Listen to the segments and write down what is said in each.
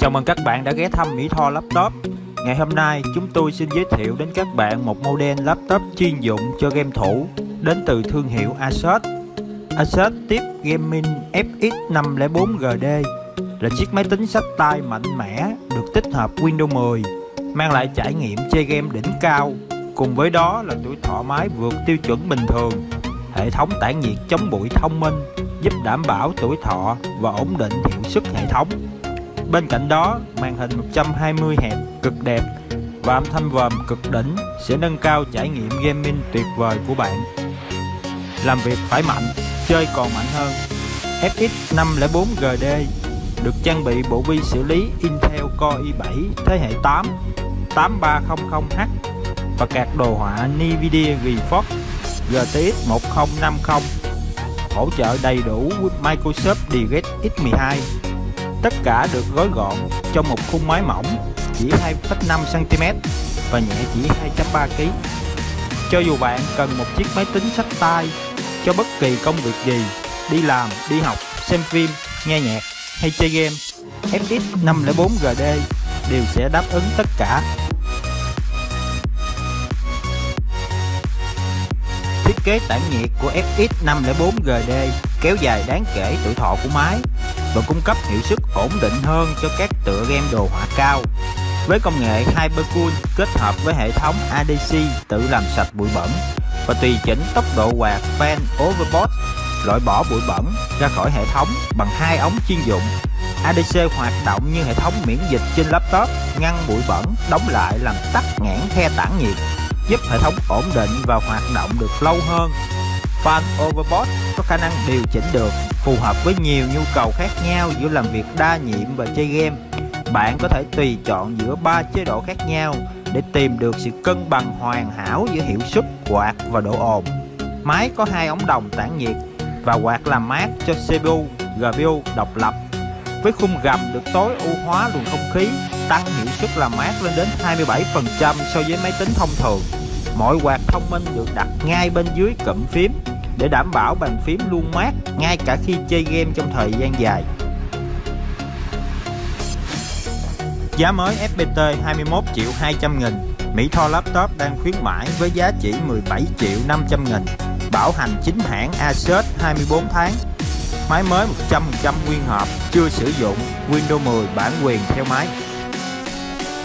Chào mừng các bạn đã ghé thăm Mỹ Tho Laptop. Ngày hôm nay, chúng tôi xin giới thiệu đến các bạn một model laptop chuyên dụng cho game thủ, đến từ thương hiệu Asus. Asus tiếp Gaming FX 504GD là chiếc máy tính sách tay mạnh mẽ, được tích hợp Windows 10 mang lại trải nghiệm chơi game đỉnh cao. Cùng với đó là tuổi thọ máy vượt tiêu chuẩn bình thường, hệ thống tản nhiệt chống bụi thông minh, giúp đảm bảo tuổi thọ và ổn định hiệu suất hệ thống. Bên cạnh đó, màn hình 120 hẹp cực đẹp và âm thanh vòm cực đỉnh sẽ nâng cao trải nghiệm gaming tuyệt vời của bạn. Làm việc phải mạnh, chơi còn mạnh hơn. FX 504GD được trang bị bộ vi xử lý Intel Core i7 thế hệ 8 8300H và card đồ họa Nvidia GeForce GTX 1050 hỗ trợ đầy đủ Microsoft DirectX 12 Tất cả được gói gọn trong một khung máy mỏng chỉ 2,5cm và nhẹ chỉ 2.3kg. Cho dù bạn cần một chiếc máy tính sách tay cho bất kỳ công việc gì, đi làm, đi học, xem phim, nghe nhạc hay chơi game, FX 504GD đều sẽ đáp ứng tất cả. Thiết kế tản nhiệt của FX 504GD kéo dài đáng kể tuổi thọ của máy và cung cấp hiệu suất ổn định hơn cho các tựa game đồ họa cao. Với công nghệ Hypercool kết hợp với hệ thống ADC tự làm sạch bụi bẩn và tùy chỉnh tốc độ quạt fan overboard loại bỏ bụi bẩn ra khỏi hệ thống bằng hai ống chuyên dụng. ADC hoạt động như hệ thống miễn dịch trên laptop, ngăn bụi bẩn, đóng lại làm tắt nghẽn khe tản nhiệt, giúp hệ thống ổn định và hoạt động được lâu hơn. Fan Overbot có khả năng điều chỉnh được phù hợp với nhiều nhu cầu khác nhau giữa làm việc đa nhiệm và chơi game. Bạn có thể tùy chọn giữa ba chế độ khác nhau để tìm được sự cân bằng hoàn hảo giữa hiệu suất quạt và độ ồn. Máy có hai ống đồng tản nhiệt và quạt làm mát cho CPU, GPU độc lập. Với khung gầm được tối ưu hóa luồng không khí, tăng hiệu suất làm mát lên đến 27% so với máy tính thông thường. Mọi quạt thông minh được đặt ngay bên dưới cụm phím để đảm bảo bàn phím luôn mát ngay cả khi chơi game trong thời gian dài. Giá mới FPT 21 triệu 200 nghìn. Mỹ Tho Laptop đang khuyến mãi với giá chỉ 17 triệu 500 nghìn. Bảo hành chính hãng Asus 24 tháng. Máy mới 100% nguyên hộp, chưa sử dụng Windows 10 bản quyền theo máy.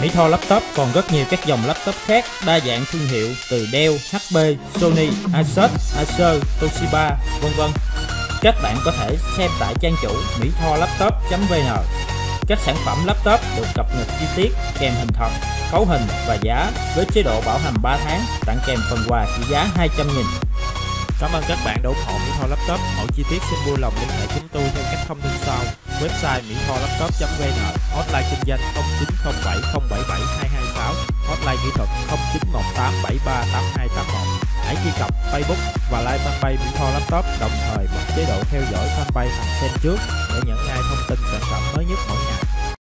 Mỹ Tho Laptop còn rất nhiều các dòng laptop khác đa dạng thương hiệu từ Dell, HP, Sony, Asus, Acer, Toshiba, vân vân. Các bạn có thể xem tại trang chủ mỹ tho laptop.vn. Các sản phẩm laptop được cập nhật chi tiết kèm hình thật, cấu hình và giá với chế độ bảo hành 3 tháng tặng kèm phần quà trị giá 200 000 Cảm ơn các bạn đã ủng hộ Mỹ Tho Laptop. Mọi chi tiết xin vui lòng liên hệ chúng tôi theo cách thông tin sau. Website mỹ tho laptop.vn, hotline kinh doanh 0907 077 226, hotline kỹ thuật 0918 73 8281. Hãy truy cập Facebook và like fanpage Mỹ Tho Laptop, đồng thời bật chế độ theo dõi fanpage hàng xem trước để nhận ngay thông tin sản phẩm mới nhất mỗi ngày.